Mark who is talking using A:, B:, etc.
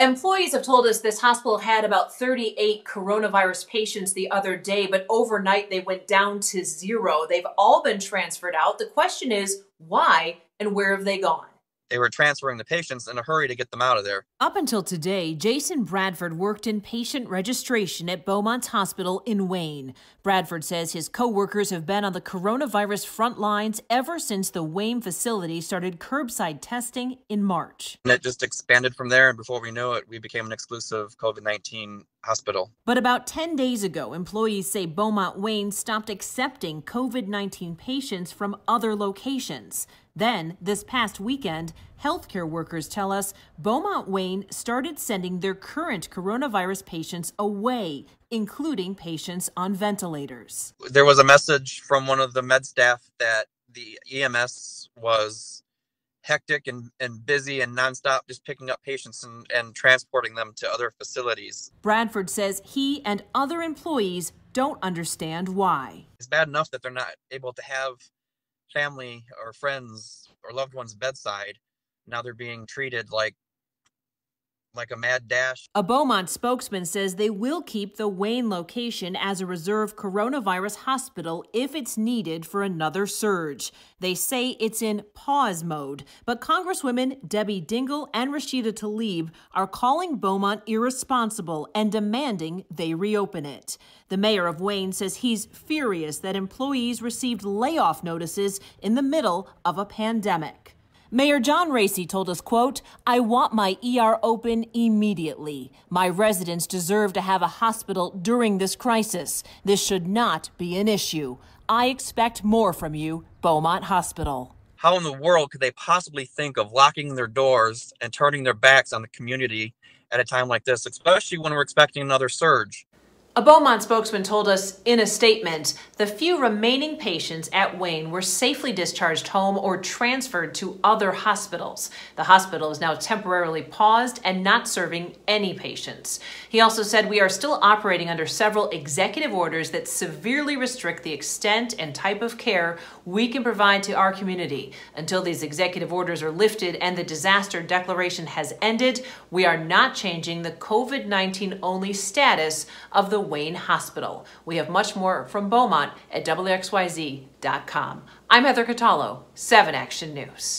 A: Employees have told us this hospital had about 38 coronavirus patients the other day, but overnight they went down to zero. They've all been transferred out. The question is why and where have they gone?
B: They were transferring the patients in a hurry to get them out of there.
A: Up until today, Jason Bradford worked in patient registration at Beaumont Hospital in Wayne. Bradford says his coworkers have been on the coronavirus front lines ever since the Wayne facility started curbside testing in March.
B: And it just expanded from there, and before we knew it, we became an exclusive COVID 19 hospital.
A: But about 10 days ago, employees say Beaumont Wayne stopped accepting COVID 19 patients from other locations. Then, this past weekend, healthcare workers tell us Beaumont Wayne started sending their current coronavirus patients away, including patients on ventilators.
B: There was a message from one of the med staff that the EMS was hectic and, and busy and nonstop, just picking up patients and, and transporting them to other facilities.
A: Bradford says he and other employees don't understand why.
B: It's bad enough that they're not able to have family or friends or loved ones bedside. Now they're being treated like like a mad dash.
A: A Beaumont spokesman says they will keep the Wayne location as a reserve coronavirus hospital if it's needed for another surge. They say it's in pause mode, but Congresswomen Debbie Dingell and Rashida Tlaib are calling Beaumont irresponsible and demanding they reopen it. The mayor of Wayne says he's furious that employees received layoff notices in the middle of a pandemic. Mayor John Rhaesa told us, quote, I want my ER open immediately. My residents deserve to have a hospital during this crisis. This should not be an issue. I expect more from you, Beaumont Hospital.
B: How in the world could they possibly think of locking their doors and turning their backs on the community at a time like this, especially when we're expecting another surge?
A: A Beaumont spokesman told us in a statement the few remaining patients at Wayne were safely discharged home or transferred to other hospitals. The hospital is now temporarily paused and not serving any patients. He also said we are still operating under several executive orders that severely restrict the extent and type of care we can provide to our community. Until these executive orders are lifted and the disaster declaration has ended, we are not changing the COVID 19 only status of the Wayne Hospital. We have much more from Beaumont at WXYZ.com. I'm Heather Catallo, 7 Action News.